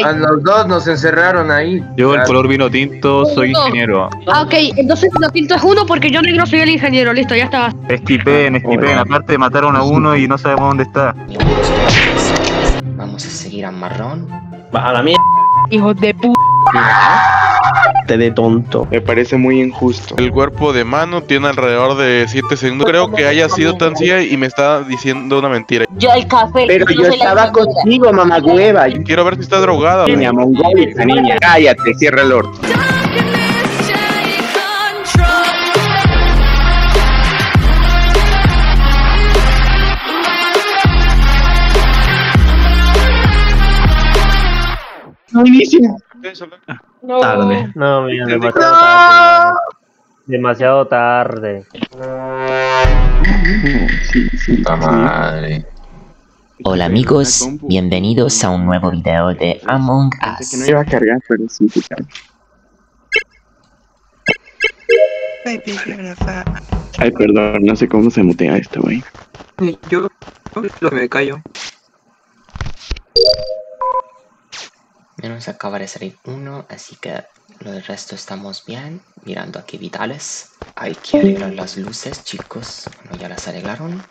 A los dos nos encerraron ahí. Yo, el color vino tinto, soy ingeniero. Ah, ok, entonces lo pinto es uno porque yo negro soy el ingeniero, listo, ya está. Esquipen, esquipen. Aparte mataron a uno y no sabemos dónde está. Vamos a seguir a marrón. A la mierda Hijos de puta. de tonto. Me parece muy injusto. El cuerpo de mano tiene alrededor de 7 segundos. Creo que haya sido tan ciega y me está diciendo una mentira. Yo el café. Pero yo estaba contigo, mamagüeva. Quiero ver si está drogada. Niña mongólica, niña. Cállate, cierra el orto. Buenísimo. No. Tarde. No, mira, demasiado tarde. Demasiado tarde. Sí, sí, Puta madre. Hola amigos, bienvenidos a un nuevo video de Among Pensé que no Us. iba a cargar, pero sí. Ay, perdón, no sé cómo se mutea esto, güey. Yo lo me callo. Menos acaba de salir uno, así que lo del resto estamos bien. Mirando aquí vitales. Hay que arreglar las luces, chicos. Bueno, ya las arreglaron.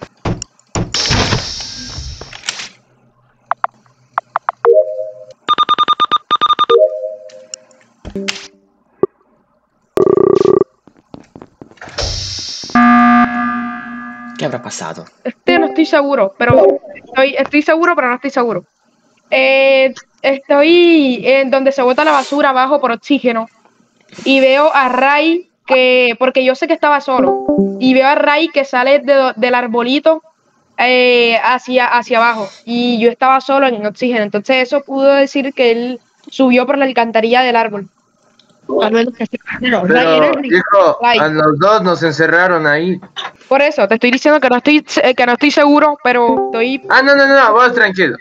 ¿Qué habrá pasado? Este no estoy seguro, pero estoy, estoy seguro, pero no estoy seguro. Eh, estoy en donde se bota la basura abajo por oxígeno. Y veo a Ray que, porque yo sé que estaba solo, y veo a Ray que sale de del arbolito eh, hacia, hacia abajo. Y yo estaba solo en oxígeno, entonces eso pudo decir que él subió por la alcantarilla del árbol. Pero, hijo, a los dos nos encerraron ahí. Por eso, te estoy diciendo que no estoy, eh, que no estoy seguro, pero estoy... Ah, no, no, no, vos tranquilo.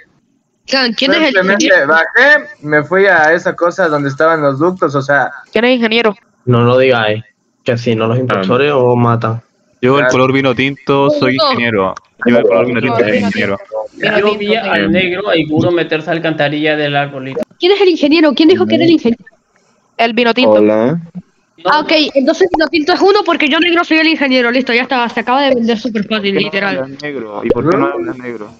¿Quién es el bajé, me fui a esa cosa donde estaban los ductos, o sea, ¿Quién es ingeniero? No lo digáis. Que si no los impostores os matan. Yo, el color vino tinto, soy ingeniero. Yo, el color vino tinto, soy ingeniero. Yo vi al negro y puro meterse a la alcantarilla del arbolito. ¿Quién es el ingeniero? ¿Quién dijo que era el ingeniero? El vino tinto. Hola. Ah, ok, entonces vino tinto es uno porque yo negro soy el ingeniero, listo, ya está, se acaba de vender súper fácil, literal. negro? ¿Y por qué no hablas negro?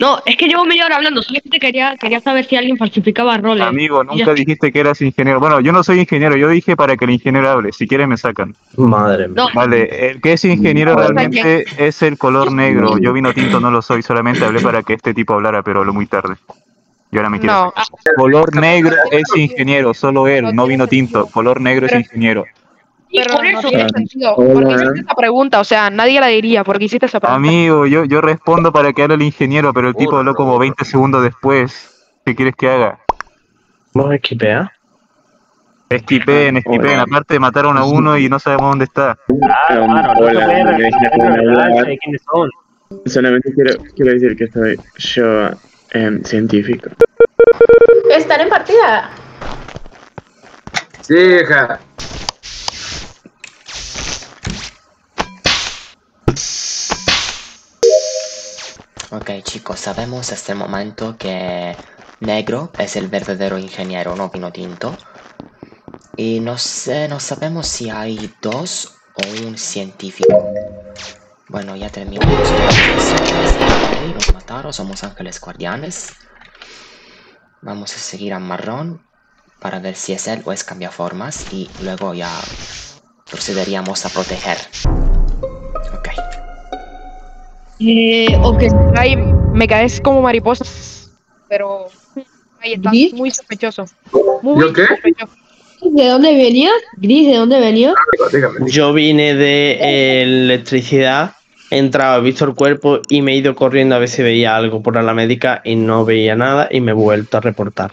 No, es que llevo media hora hablando, solamente quería, quería saber si alguien falsificaba roles. Amigo, nunca dijiste que eras ingeniero. Bueno, yo no soy ingeniero, yo dije para que el ingeniero hable. Si quieren me sacan. Madre mía. No, Vale, el que es ingeniero No, realmente es el color negro. Yo vino tinto no lo soy, solamente hablé para que este tipo hablara, pero lo muy tarde. Y ahora me quiero. no. Color negro es ingeniero, solo él, no vino tinto. Color negro es ingeniero. Pero por eso, no. tiene sentido. ¿Por qué hiciste esa pregunta? O sea, nadie la diría, porque hiciste esa pregunta. Amigo, yo, yo respondo para que hable el ingeniero, pero el tipo habló como 20 segundos después. ¿Qué quieres que haga? ¿Vos esquipeas? Esquipen, esquipen. Hola. Aparte mataron a uno y no sabemos dónde está. Claro, Um, claro, no de quiénes son. Solamente quiero, quiero decir que soy yo em, científico. Estar en partida. sí, hija. Ok chicos, sabemos hasta el momento que Negro es el verdadero ingeniero, no vino tinto. Y no sé, no sabemos si hay dos o un científico. Bueno, ya terminamos. Nos mataron, somos ángeles guardianes. Vamos a seguir a marrón para ver si es él o es cambiaformas y luego ya procederíamos a proteger. Eh, ok, Ray, me caes como mariposas, pero ahí está, muy sospechoso. Muy ¿Yo qué? sospechoso. ¿De dónde venía? Gris, ¿de dónde venía? Dígame. Yo vine de eh, electricidad, he entrado, he visto el cuerpo y me he ido corriendo a ver si veía algo por la médica y no veía nada y me he vuelto a reportar.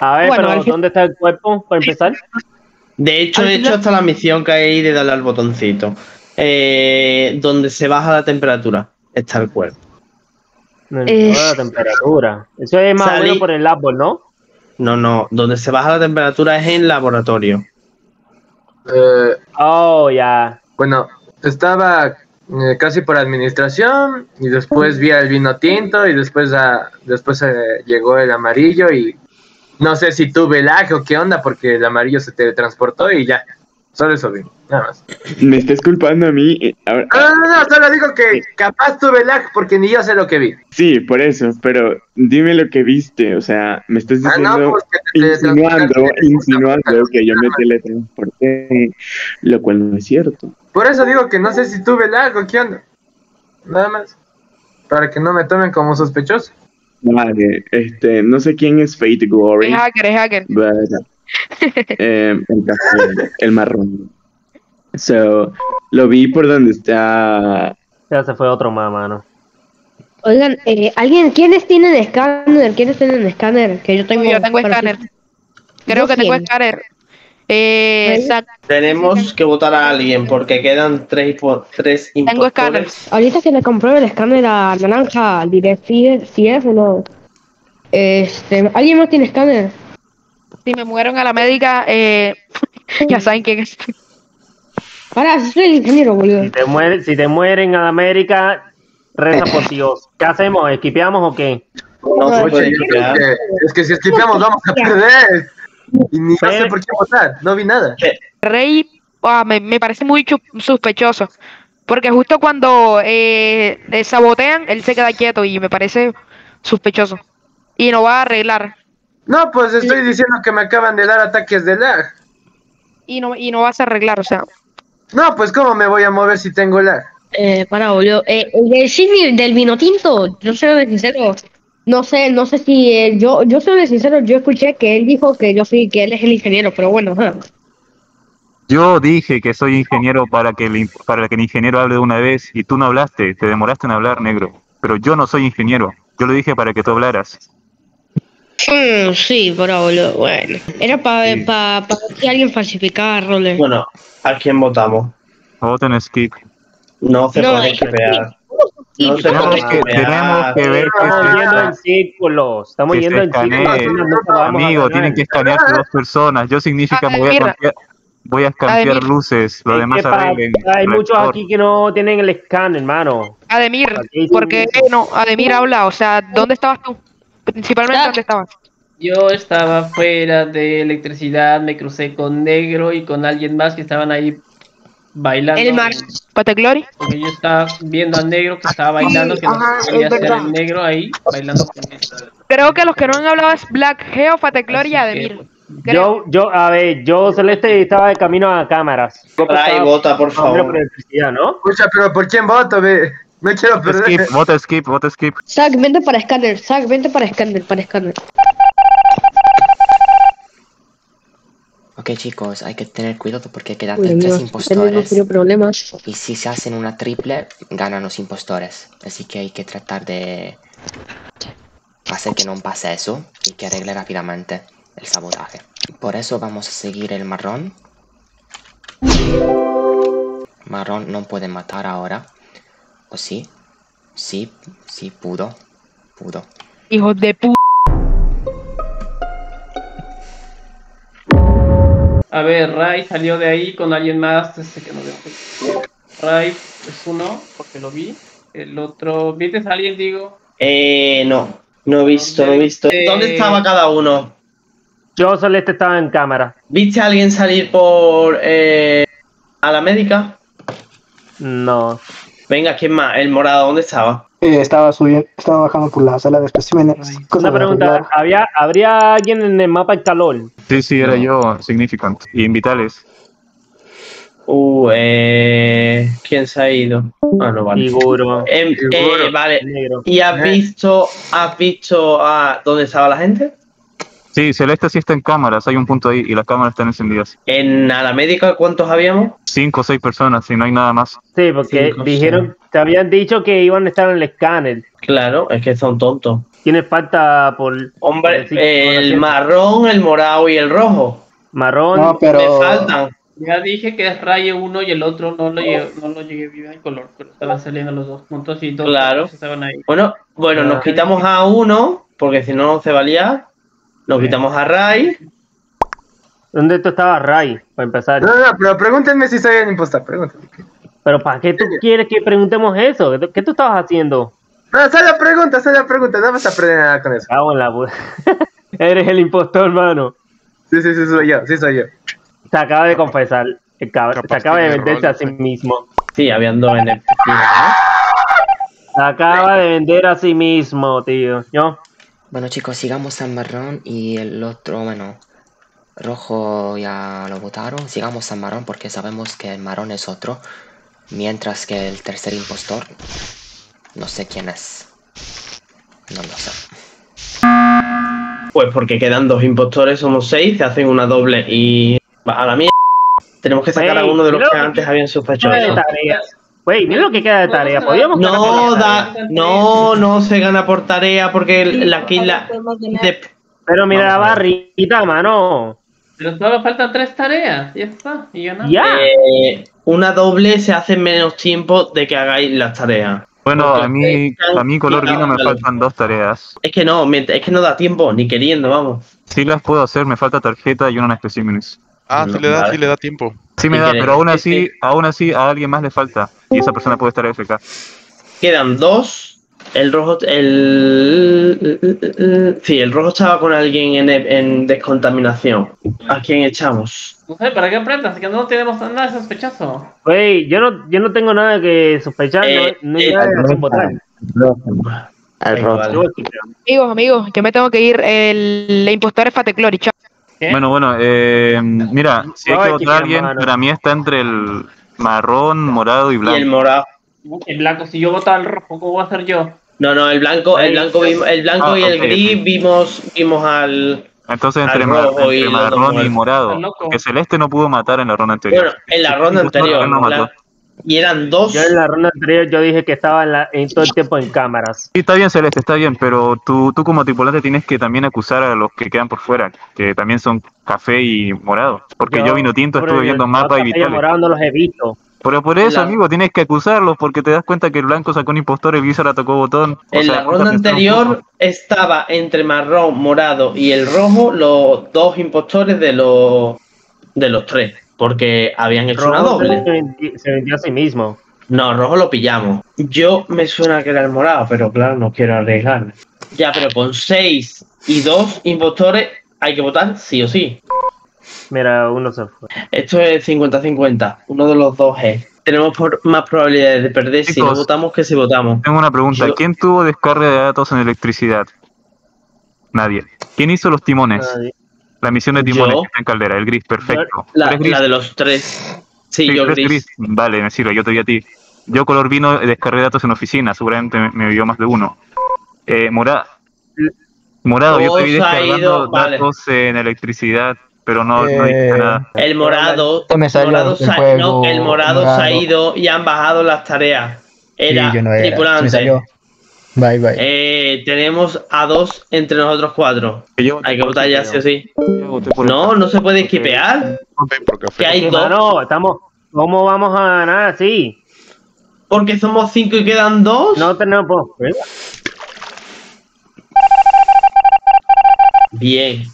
A ver, Bueno, pero ¿dónde está el cuerpo para empezar? De hecho, Al he hecho hasta la misión que hay de darle al botoncito. Eh, donde se baja la temperatura está el cuerpo. Eh. la temperatura. Eso es más o Salí- menos por el árbol, ¿no? No, no, donde se baja la temperatura es en laboratorio. Eh, Oh, ya. bueno, estaba eh, casi por administración, y después vi el vino tinto, y después, ah, después eh, llegó el amarillo, y no sé si tuve lag o qué onda, porque el amarillo se teletransportó y ya. Solo eso vi, nada más. Me estás culpando a mí. eh, ahora- No, no, no, solo digo que capaz tuve lag porque ni yo sé lo que vi. Sí, por eso, pero dime lo que viste, o sea, me estás Ah, diciendo, no, pues que te insinuando, teletransportaste. insinuando que yo me teletransporté, lo cual no es cierto. Por eso digo que no sé si tuve lag o qué onda. Nada más. Para que no me tomen como sospechoso. Vale, este, no sé quién es Fate Glory, Es hacker, es hacker. but, eh, el café, el marrón. So, lo vi por donde está Ya se fue otro más, mano. Oigan, eh, ¿alguien, ¿quiénes tienen escáner? ¿Quiénes tienen escáner? Que yo tengo. Yo tengo escáner. Creo ¿Yo que tengo escáner. Eh, Tenemos que votar a alguien porque quedan tres, tres tengo escáner. Ahorita que le compré el escáner a Naranja, diré si es, si es o no. Este, ¿alguien más tiene escáner? Si me mueron a la médica, eh, ya saben quién es. Para, si soy el ingeniero, boludo. Si te, muere, si te mueren a América, reza por Dios. ¿Qué hacemos? ¿Esquipeamos o qué? No Oye, puede es, que, es que si esquipamos vamos a perder. Y ni yo sé por qué votar. No vi nada. Rey ah, me, me parece muy chu- sospechoso. Porque justo cuando eh, eh, sabotean, él se queda quieto y me parece sospechoso. Y no va a arreglar. No, pues estoy diciendo que me acaban de dar ataques de lag. Y no, y no vas a arreglar, o sea. No, pues ¿cómo me voy a mover si tengo lag? Eh, para, boludo. Eh, el del del vino tinto, yo soy de sincero. No sé, no sé si eh, yo, yo soy de sincero, yo escuché que él dijo que yo soy, que él es el ingeniero, pero bueno, ajá. Yo dije que soy ingeniero para que, el, para que el ingeniero hable de una vez y tú no hablaste, te demoraste en hablar, negro. Pero yo no soy ingeniero, yo lo dije para que tú hablaras. Mm, sí, pero boludo, bueno. Era para pa, pa ver si alguien falsificaba roles. Bueno, ¿a quién votamos? Voten skip. No se No, puede esquipear. No se Tenemos puede que, tenemos que ver que Estamos yendo en círculos. Estamos que yendo en a Amigo, tienen que escanearse dos personas. Yo significa Ah, voy a cambiar, voy a cambiar Ademir. luces, lo demás que pa- arreglen. hay muchos aquí que no tienen el scan, hermano. Ademir, Aquí ¿por qué sí. no? Ademir habla, o sea, ¿dónde estabas tú? Principalmente, ¿dónde estabas? Yo estaba fuera de electricidad, me crucé con negro y con alguien más que estaban ahí bailando. El mar. Pateclori. Porque yo estaba viendo al negro que estaba bailando, que no Ajá, podía es ser el negro ahí bailando con él. Creo que los que no han hablado es Black Geo, Pateclori y Ademir. Yo, yo, a ver, yo Celeste estaba de camino a cámaras. Ray, vota, por favor. ¿no? Escucha, pero ¿por quién voto, ve? No quiero perder. Skip, vota skip, vota skip. Zack, vente para escáner, Zack, vente para escáner, para escáner. Ok chicos, hay que tener cuidado porque quedan Uy, tres Dios, impostores. problemas. Y si se hacen una triple, ganan los impostores. Así que hay que tratar de hacer que no pase eso y que arregle rápidamente el sabotaje. Por eso vamos a seguir el marrón. Marrón no puede matar ahora. ¿O sí? Sí, sí, pudo. Pudo. Hijos de pu... A ver, Ray salió de ahí con alguien más. Este que no veo. Ray es uno, porque lo vi. El otro, ¿viste a alguien, digo? Eh, no. No he visto, no he visto. Eh, ¿Dónde estaba cada uno? Yo Celeste estaba en cámara. ¿Viste a alguien salir por eh, a la médica? No. Venga, ¿quién más? El morado, ¿dónde estaba? Eh, estaba subiendo, estaba bajando por la sala de especímenes. Una pregunta. ¿había, ¿habría alguien en el mapa en calor? Sí, sí, era yo, Significant. Y en Vitales. Uh, eh, ¿quién se ha ido? Ah, no, vale. Seguro. Em, eh, vale. Negro. ¿Y has visto, has visto a dónde estaba la gente? Sí, Celeste sí está en cámaras, hay un punto ahí y las cámaras están encendidas. En a la médica, ¿cuántos habíamos? Cinco o seis personas, y no hay nada más. Sí, porque Cinco, dijeron, te habían dicho que iban a estar en el escáner. Claro, es que son tontos. ¿Quiénes falta por Hombre, por decir- por el marrón, el morado y el rojo. marrón? No, pero. Me faltan. Ya dije que es Ray uno y el otro no lo llegué, no lo llegué bien el color, pero estaban saliendo los dos juntos y dos Claro. estaban ahí. Bueno, bueno, nos quitamos a uno, porque si no se va Sí. quitamos a Ray. ¿Dónde tú estabas, Ray? Para empezar. No, no, pero pregúntenme si soy el impostor, pregúntenme. Pero ¿para qué tú quieres que preguntemos eso? ¿Qué, tú estabas haciendo? No, sale la pregunta, sale la pregunta, no vas a aprender nada con eso. Cago en la Eres el impostor, hermano. Sí, sí, sí, soy yo, sí soy yo. Se acaba de confesar. el cabrón. Se acaba de venderse a sí mismo. Sí, habían dos en el Se acaba de vender a sí mismo, tío. ¿Yo? Bueno chicos, sigamos al marrón y el otro, bueno, rojo ya lo votaron. Sigamos al marrón porque sabemos que el marrón es otro. Mientras que el tercer impostor, no sé quién es. No lo sé. Pues porque quedan dos impostores, somos seis, se hacen una doble y a la mierda. Tenemos que sacar a uno de los que antes habían tarea. Güey, mira lo que queda de tarea. Podríamos No, da, tarea. no, no se gana por tarea porque la kill la. de- Pero mira la barrita, mano. Pero solo faltan tres tareas. Ya está. Y ganamos. Ya. eh, una doble se hace en menos tiempo de que hagáis las tareas. Bueno, Porque a mí, a mí color vino me faltan dos tareas. Es que no, me- es que no da tiempo, ni queriendo, vamos. Sí las puedo hacer, me falta tarjeta y unos especímenes. Ah, sí le da, sí le da tiempo. Sí me ¿Y da, pero aún así, aún así a alguien más le falta. Y esa persona puede estar FK. Quedan dos. El rojo, el. Sí, el rojo estaba con alguien en, en descontaminación. ¿A quién echamos? No sé, ¿para qué aprendas? Que no tenemos nada de sospechoso. Güey, yo no, yo no tengo nada que sospechar. Eh, no, no hay eh, nada rojo. votar. Amigos, amigos, yo me tengo que ir. El, la impostora es Fateclori, chao. ¿Qué? Bueno, bueno, eh, mira, si hay que votar que a alguien, hermano. para mí está entre el marrón, morado y Y el blanco. morado. El blanco, si yo voto al rojo, ¿cómo voy a hacer yo? No, no, el blanco, el blanco, vimos- el blanco Ah, y el gris vimos, vimos al. Entonces entre, al rojo y entre dos marrón y morado. Porque Celeste no pudo matar en la ronda anterior. Bueno, en la ronda anterior. no mató. Y eran dos. Yo en la ronda anterior yo dije que estaba en, la, en todo el tiempo en cámaras. Sí, está bien, Celeste, está bien, pero tú, tú como tripulante tienes que también acusar a los que quedan por fuera, que también son café y morado. Porque yo, vino tinto, estuve viendo mapa y vitales. Morado no los he visto. Pero por eso, la- amigo, tienes que acusarlos porque te das cuenta que el blanco sacó un impostor, el Blizzard atacó botón. O En sea, la ronda anterior estaba entre marrón, morado y el rojo los dos impostores de los de los tres, porque habían hecho una doble. Se vendió, se vendió a sí mismo. No, rojo lo pillamos. Yo me suena que era el morado, pero claro, no quiero arriesgarme. Ya, pero con seis y dos impostores hay que votar sí o sí. Mira, uno se fue. Esto es 50-50. Uno de los dos es. Tenemos por- más probabilidades de perder si no votamos que si votamos. Tengo una pregunta. Yo- ¿Quién tuvo descarga de datos en electricidad? Nadie. ¿Quién hizo los timones? Nadie. La misión de que está en caldera, el gris, perfecto. La, ¿Tú eres la de los tres. Sí, Sí, yo eres gris. Vale, me sirve, yo te vi a ti. Yo color vino, eh, descargué datos en oficina, seguramente me, me vio más de uno. Eh, Mora- Morado, yo te vi descargando vale. datos en electricidad, pero no, Eh, nada. El morado, salió morado se ha- juego no, el morado, se morado. ha ido y han bajado las tareas. Era Sí, yo no era. tripulante. Bye, bye. Eh, tenemos a dos entre nosotros cuatro. Yo Hay que votar ya sí o sí. No, no se puede esquipear. Que hay dos. mano, estamos, ¿cómo vamos a ganar así? Porque somos cinco y quedan dos. No tenemos. ¿eh? Bien.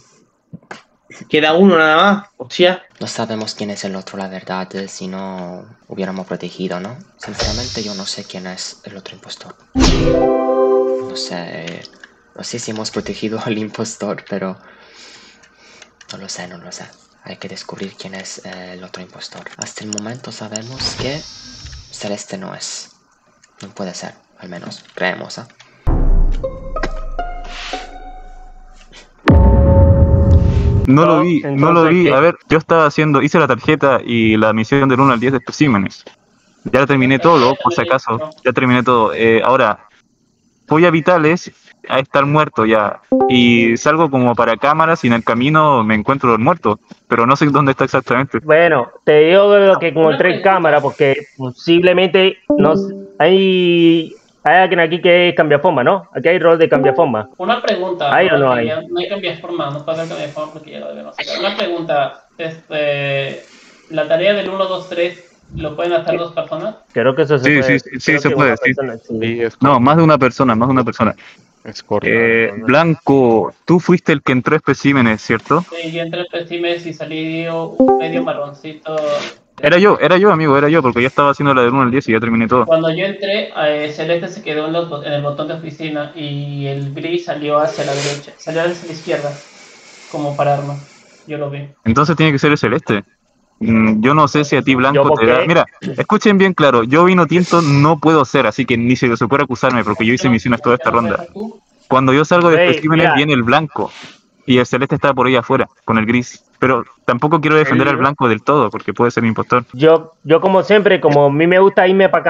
Queda uno nada más. Hostia. No sabemos quién es el otro, la verdad, eh, si no hubiéramos protegido, ¿no? Sinceramente yo no sé quién es el otro impostor. No sé, no sé si hemos protegido al impostor, pero no lo sé, no lo sé. Hay que descubrir quién es eh, el otro impostor. Hasta el momento sabemos que Celeste no es. No puede ser, al menos creemos, ¿ah? No lo vi, no lo vi. ¿qué? A ver, yo estaba haciendo, hice la tarjeta y la misión del 1 al 10 de especímenes. Ya terminé todo, por si acaso. Ya terminé todo. Eh, ahora, voy a Vitales a estar muerto ya. Y salgo como para cámaras y en el camino me encuentro el muerto. Pero no sé dónde está exactamente. Bueno, te digo lo que encontré en cámara, porque posiblemente no hay, hay alguien aquí que cambia forma, ¿no? Aquí hay rol de cambia forma. Una pregunta. ¿Hay o no hay? ya No hay cambiaforma, no puede haber cambiaforma porque ya lo debemos hacer. Una pregunta. Este, la tarea del 1, 2, 3, ¿lo pueden hacer dos personas? Creo que eso se Sí, puede. sí, sí, sí, se puede, sí. persona, sí. No, más de una persona, más de una persona. es correcto. Eh, Blanco, tú fuiste el que entró especímenes, ¿cierto? Sí, yo entré especímenes y salí un medio marroncito. Era yo, era yo, amigo, era yo, porque ya estaba haciendo la del 1 al 10 y ya terminé todo. Cuando yo entré, eh, Celeste se quedó en, los, bot- en el botón de oficina y el gris salió hacia la derecha, salió hacia la izquierda, como para arma. Yo lo vi. Entonces tiene que ser el celeste. Mm, Yo no sé si a ti blanco ¿Yo te da. Mira, escuchen bien claro, yo vino tinto no puedo ser, así que ni se les ocurre acusarme porque yo hice misiones toda esta ronda. Cuando yo salgo de especímenes mira. viene el blanco y el celeste está por ahí afuera con el gris. Pero tampoco quiero defender al blanco del todo porque puede ser impostor. Yo, yo como siempre, como a mí me gusta irme para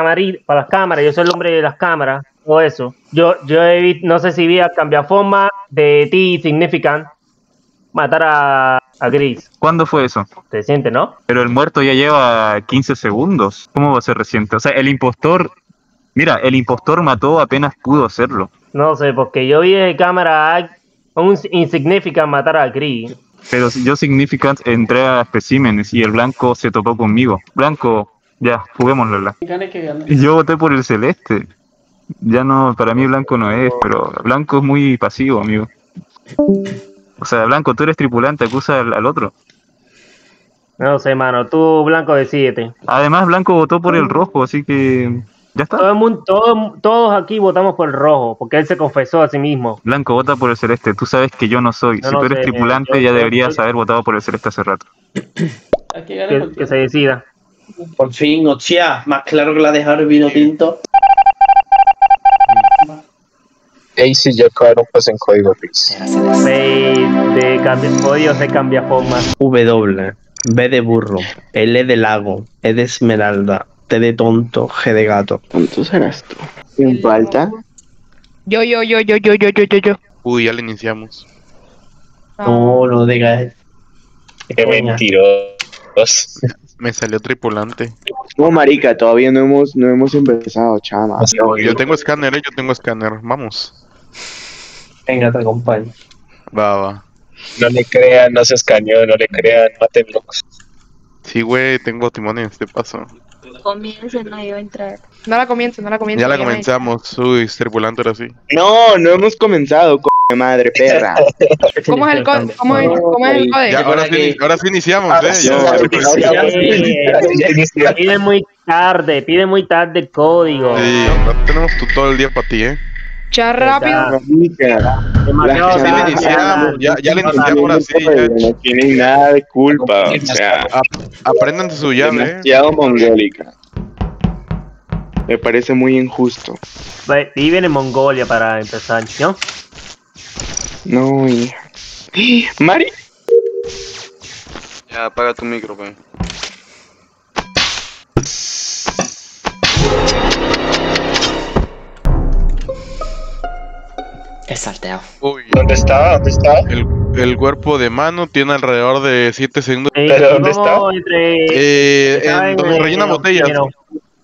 para las cámaras, yo soy el hombre de las cámaras, todo eso. Yo, yo he visto, no sé si vi a Cambiaforma de ti Significant matar a, a Gris. ¿Cuándo fue eso? Te siente, ¿no? Pero el muerto ya lleva 15 segundos. ¿Cómo va a ser reciente? O sea, el impostor. Mira, el impostor mató apenas pudo hacerlo. No sé, porque yo vi de cámara a un Insignificant matar a Gris. Pero yo significant entré a especímenes y el blanco se topó conmigo. Blanco, ya, juguémoslo. la. Yo voté por el celeste. Ya no, para mí blanco no es, pero blanco es muy pasivo, amigo. O sea, blanco, tú eres tripulante, acusa al, al otro. No sé, mano, tú, Blanco, decídete. Además, blanco votó por el rojo, así que ya está. Todo el mundo, todo- todos aquí votamos por el rojo, porque él se confesó a sí mismo. Blanco, vota por el celeste. Tú sabes que yo no soy. No, si no tú eres sé, tripulante, yo- ya yo- deberías yo- haber votado por el celeste hace rato. Que, se decida. Por fin, hostia, más claro que la dejar el vino tinto. Ace y yo quedaron pues en código gris. De, de cambia, código se cambia forma. W, B de burro, L de lago, E de esmeralda, T de tonto, G de gato. ¿Cuánto serás tú? ¿Quién falta? Yo, yo, yo, yo, yo, yo, yo, yo, yo. Uy, ya le iniciamos. No, no digas. Qué mentirosos. Me salió tripulante. No, marica, todavía no hemos, no hemos empezado, chama. Yo tengo escáner, eh, yo tengo escáner. Vamos. Venga, te acompaño. Va, va. No le crean, no se escaneó, no le crean, mátenlo. Sí, güey, tengo timones, de paso. Comiencen, no iba a entrar. No la comienzo, no la comienzo. Ya la me- comenzamos. Uy, es tripulante ahora sí. No, no hemos comenzado, co de madre perra. ¿Cómo es el código? ¿Cómo es, cómo es el código? Ya, ahora, sí, ahora sí iniciamos, Ah, eh. sí, Ya. Pide muy tarde, pide muy tarde el código. Sí, no tenemos tú todo el día para ti, eh. Ya rápido. Demasiado Sí, le iniciamos, ya, ya le iniciamos ahora sí. ya. no tienen nada de culpa, o sea, Ap- Aprendan su llave, eh. demasiado mongólica. Me parece muy injusto. Ve- Viven en Mongolia para empezar, ¿no? No, hija. Mari, Ya, apaga tu micro, pues. Es salteo. Uy, ¿Dónde está? ¿Dónde está? el, el cuerpo de mano tiene alrededor de 7 segundos. Eh, ¿Pero dónde está? Entre, Eh, en en donde el rellenan botellas.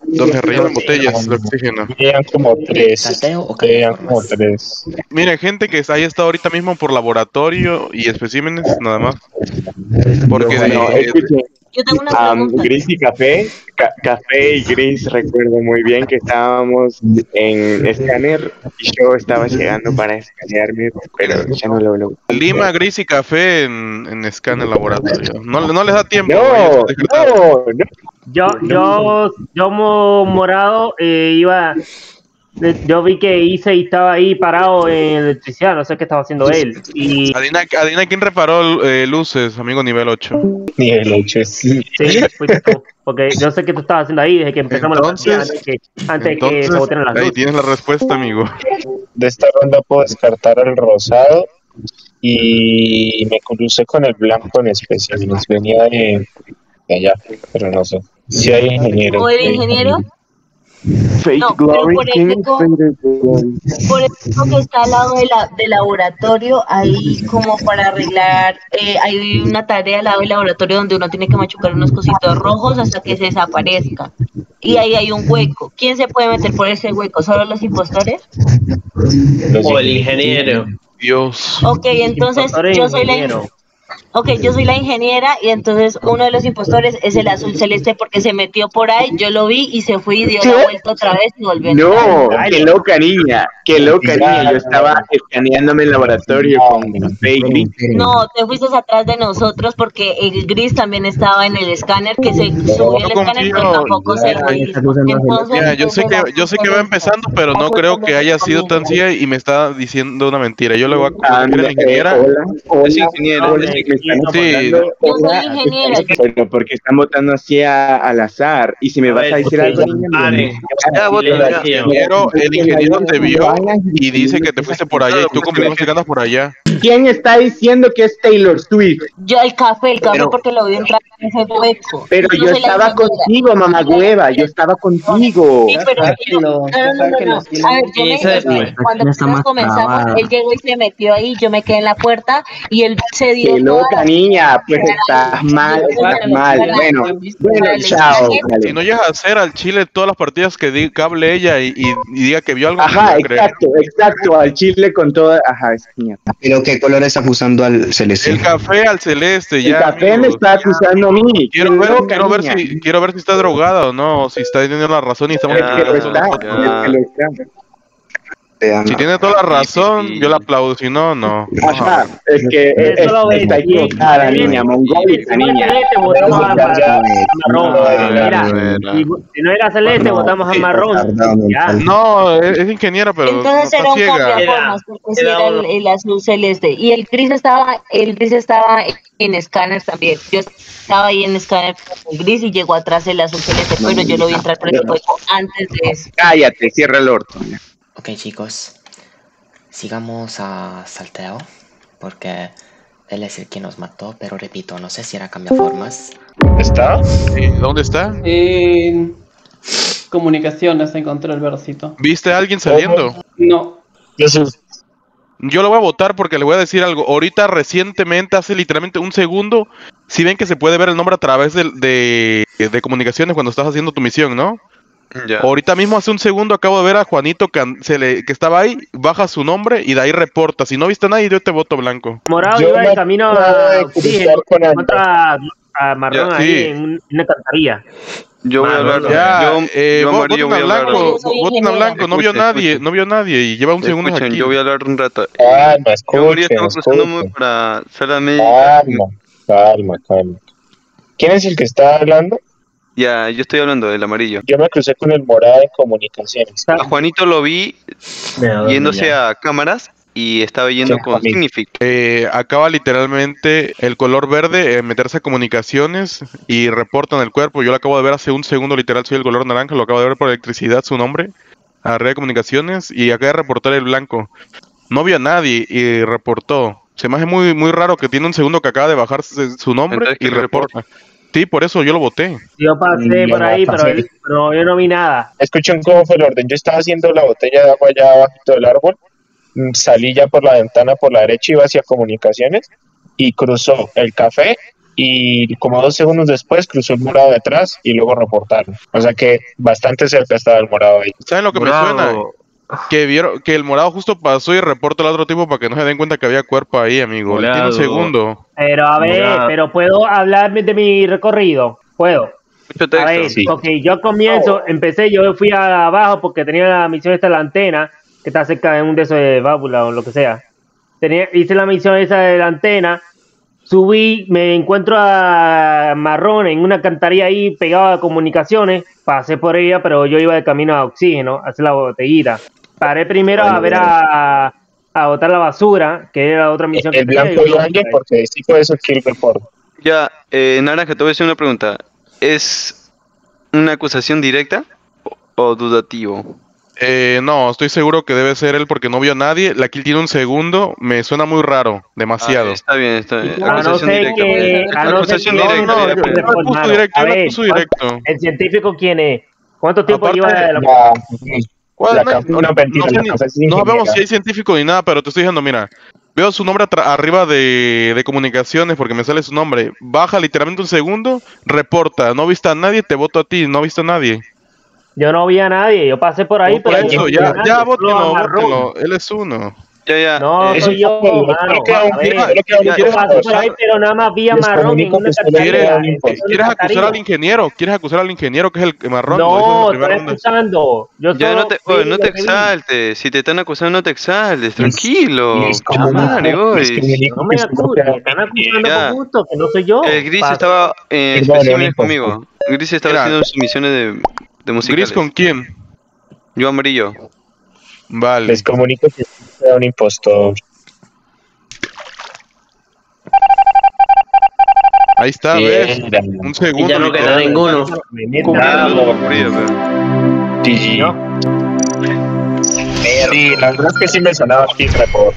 Donde rellenan botellas de oxígeno. Quedan como tres. ¿Salteo o Quedan como formas? tres. Miren, gente que ahí está ahorita mismo por laboratorio y especímenes, nada más. Porque bueno, de- escuchen, Yo tengo una. Gris y Café, Ca- Café y Gris recuerdo muy bien que estábamos en escáner y yo estaba llegando para escanearme, pero ya no lo logré. Lima, gris y café en, en escáner laboratorio. No, no les da tiempo. No, no, no. Yo, yo, yo mo- morado eh, iba. Yo vi que Issei estaba ahí parado en electricidad, no sé qué estaba haciendo él. Y Adivina, adivina quién reparó eh, luces, amigo nivel 8. Nivel 8. sí, fuiste tú. Porque yo sé que tú estabas haciendo ahí desde que empezamos Entonces- la partida, antes que, antes de que Entonces, se las ahí luces. tienes la respuesta, amigo. De esta ronda puedo descartar al rosado y me crucé con el blanco en especímenes. Venía de, de allá, pero no sé. Si hay ingeniero. ¿O el ingeniero? Fake No, Glory, por ¿quién ese es co- Fake Glory? Por eso que está al lado de la, del laboratorio, ahí como para arreglar, eh, hay una tarea al lado del laboratorio donde uno tiene que machucar unos cositos rojos hasta que se desaparezca. Y ahí hay un hueco. ¿Quién se puede meter por ese hueco? ¿Solo los impostores? O el ingeniero. Dios. Ok, entonces yo soy la ingeniero. Ok, yo soy la ingeniera y entonces uno de los impostores es el azul celeste porque se metió por ahí, yo lo vi y se fue y dio la vuelta otra vez y volvió a No, entrar. qué loca niña, qué loca niña. Yo estaba escaneándome el laboratorio con café y gris. No, te fuiste atrás de nosotros porque el gris también estaba en el escáner que se subió el escáner pero tampoco se Mira, yo sé que yo sé que va empezando, pero no creo que haya sido tan CIA y me está diciendo una mentira. Yo le voy a a la ingeniera. eh, hola, hola, Es ingeniera, hola, Bueno, porque están votando así a- al azar. Y si me vas a decir algo, el ingeniero te vio y dice que te fuiste por allá y tú confirmaste que andas por allá. ¿Quién está diciendo que es Taylor Swift? Yo el café, el café Pero- porque lo vi entrar en ese hueco. Pero yo estaba contigo, mamá hueva, yo estaba contigo. Sí, pero yo- no, no, no, no, no. A ver, yo me, cuando comenzamos, él llegó y se metió ahí, yo me quedé en la puerta y él se dio loca, niña, pues estás mal, estás mal. Bueno, bueno, chao. Si no llegas a hacer al Chile todas las partidas que, hable ella y, y- y diga que vio algo, Ajá, exacto, exacto, al chile con toda, ajá, es mierda. ¿Pero qué color está acusando al celeste? El café al celeste, El ya. café me amigos. está acusando a mí. Quiero ver, loca, quiero ver si quiero ver si está drogada o no, si está teniendo la razón y estamos Es que lo está, es que lo está. Si tiene toda la razón, yo la aplaudo, si no, no. Ajá, es que es- ves, está equivocada, Bien. niña, mongólica, niña. Si, si no era celeste, votamos a marrón. No, es, es ingeniera, pero Entonces era un ciega. cambiaformas porque sí era el, el azul celeste y el gris estaba el gris estaba en escáner también yo estaba ahí en escáner con el gris y llegó atrás el azul celeste pero yo lo vi entrar por ese hueco antes de eso Cállate, cierra el orto. Ok chicos, sigamos a Salteo, porque él es el que nos mató, pero repito, no sé si era cambiaformas. ¿Está? Sí, ¿Dónde está? En comunicaciones encontré el versito. ¿Viste a alguien saliendo? No. Yo lo voy a votar porque le voy a decir algo. Ahorita recientemente, hace literalmente un segundo, si ven que se puede ver el nombre a través de, de, de comunicaciones cuando estás haciendo tu misión, ¿no? Ahorita mismo hace un segundo acabo de ver a Juanito que, se le, que estaba ahí, baja su nombre y de ahí reporta. Si no viste a nadie, yo te voto blanco. Morado Yo iba de camino a con contra a marrón Ya, ahí sí. en, un- en una cantarilla. Yo voy a hablar. Ya, yo, eh, yo voy a a hablar. blanco, Yo voten a blanco, no vio Escuchen, nadie, no vio nadie y lleva un segundo aquí. yo voy a hablar un rato. Calma, Yo escuchen, estaba cruzándome escuchen. para solamente. Calma, calma, calma. ¿Quién es el que está hablando? Ya, yo estoy hablando del amarillo. Yo me crucé con el morado en comunicaciones. A Juanito lo vi yéndose a cámaras y estaba yendo con Signific. Eh, acaba literalmente el color verde, eh, meterse a comunicaciones y reportan el cuerpo. Yo lo acabo de ver hace un segundo, literal, soy el color naranja, lo acabo de ver por electricidad, su nombre, a red de comunicaciones, y acaba de reportar el blanco. No vio a nadie y reportó. Se me hace muy, muy raro que tiene un segundo que acaba de bajar su nombre Entonces, y ¿quién reporta. Sí, por eso yo lo voté. Yo pasé por ahí, pero, él- pero yo no vi nada. Escuchen cómo fue el orden. Yo estaba haciendo la botella de agua allá abajo del árbol. Mm, Salí ya por la ventana por la derecha, iba hacia comunicaciones y cruzó el café y como dos segundos después cruzó el morado detrás y luego reportaron. O sea que bastante cerca estaba el morado ahí. ¿Saben lo que me suena? Que vieron que el morado justo pasó y reporta al otro tipo para que no se den cuenta que había cuerpo ahí, amigo. Él Tiene un segundo. Pero a ver, pero puedo hablarme de mi recorrido. Puedo. A ver, Sí. yo comienzo, empecé, yo fui a- abajo porque tenía la misión esta de la antena, que está cerca de un de esos de válvula o lo que sea. Tenía, hice la misión esa de la antena, subí, me encuentro a Marrón en una cantarilla ahí pegada a comunicaciones, pasé por ella, pero yo iba de camino a oxígeno, a hacer la botellita. Paré primero a ver a, a botar la basura, que era la otra misión El que tenía, blanco y porque sí fue eso kill report. Ya, eh, Naranja, te voy a hacer una pregunta. ¿Es una acusación directa o, o dudativo? Eh, no, estoy seguro que debe ser él porque no vio a nadie. La kill tiene un segundo. Me suena muy raro, demasiado. Ah, está bien, está bien. A no Acusación ser directa. que, a no ser Acusación que- no, no, pues. puso directo, ver, puso directo. ¿El científico quién es? ¿Cuánto tiempo Aparte, lleva de la... La, ¿Cuál? la No, no, vemos si hay científico ni nada, pero te estoy diciendo, mira, veo su nombre arriba de, de comunicaciones porque me sale su nombre. Baja literalmente un segundo, reporta, no viste a nadie, te voto a ti, no viste a nadie. Yo no vi a nadie, yo pasé por ahí, Por pero... eso, ya, ya, Marrón. bótenlo, él es uno. Ya, ya. No, eh, soy yo, mano. que que yo pasé por ahí, pero nada más vi a marrón que una ¿Quieres acusar al ingeniero? ¿Quieres acusar al ingeniero que es el marrón? En la No, estoy acusando. Yo Ya no te, no te que exaltes. Si te están acusando, no te exaltes. Tranquilo. No me que están acusando por gusto, que no soy yo. El Gris estaba en especímenes conmigo. Gris estaba haciendo sus misiones de, de musicales. ¿Gris con quién? Yo amarillo. Vale. Les comunico que era un impostor. Ahí está, ¿ves? Un segundo. Y ya no queda ninguno. Sí, la verdad es que sí me sonaba aquí report.